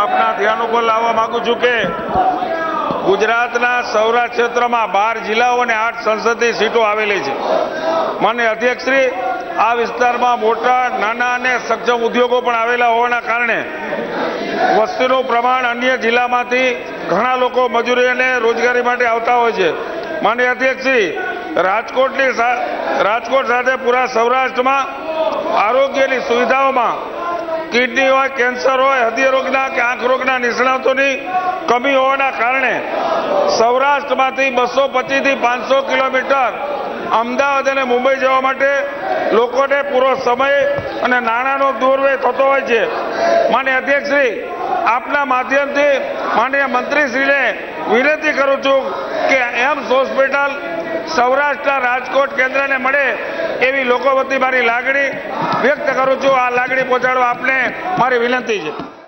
આપના ધ્યાન ઉપર લાવવા માંગુ છું કે ગુજરાતના સૌરાષ્ટ્ર ક્ષેત્રમાં બાર જિલ્લાઓ અને આઠ સંસદીય સીટો આવેલી છે. માન્ય અધ્યક્ષશ્રી, આ વિસ્તારમાં મોટા, નાના અને સક્ષમ ઉદ્યોગો પણ આવેલા હોવાના કારણે વસ્તીનું પ્રમાણ અન્ય જિલ્લામાંથી ઘણા લોકો મજૂરી અને રોજગારી માટે આવતા હોય છે. માન્ય અધ્યક્ષશ્રી, રાજકોટની રાજકોટ સાથે પૂરા સૌરાષ્ટ્રમાં આરોગ્યની સુવિધાઓમાં કિડની હોય, કેન્સર હોય, હૃદય કે આંખ રોગના નિષ્ણાતોની કમી હોવાના કારણે સૌરાષ્ટ્રમાંથી બસો પચીસથી પાંચસો કિલોમીટર અમદાવાદ અને મુંબઈ જવા માટે લોકોને પૂરો સમય અને નાણાંનો દુર્વ્યય થતો હોય છે. માન્ય અધ્યક્ષશ્રી, આપના માધ્યમથી માન્ય મંત્રીશ્રીને વિનંતી કરું છું કે એમ્સ હોસ્પિટલ સૌરાષ્ટ્રના રાજકોટ કેન્દ્રને મળે એવી લોકો વતી મારી લાગણી વ્યક્ત કરું છું. આ લાગણી પહોંચાડવા આપને મારી વિનંતી છે.